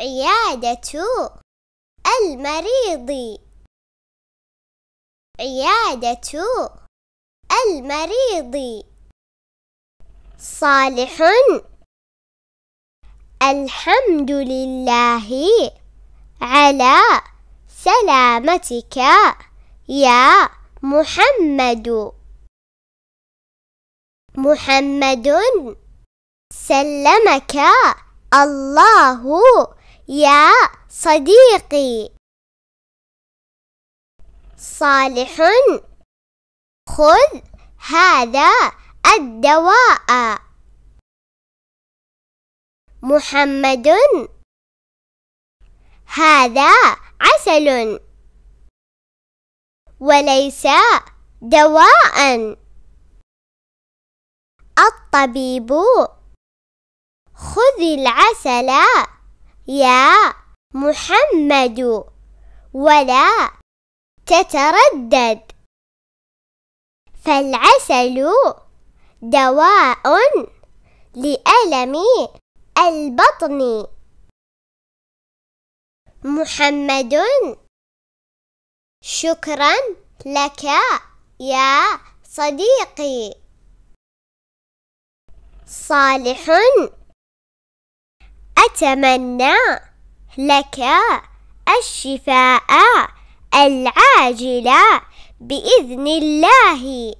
عيادة المريض. عيادة المريض. صالح. الحمد لله على سلامتك يا محمد. محمد سلمك الله يا صديقي. صالح خذ هذا الدواء. محمد هذا عسل. وليس دواء. الطبيب خذ العسل. يا محمد ولا تتردد. فالعسل دواء لألم البطن. محمد شكرا لك يا صديقي. صالح أتمنى لك الشفاء العاجل بإذن الله.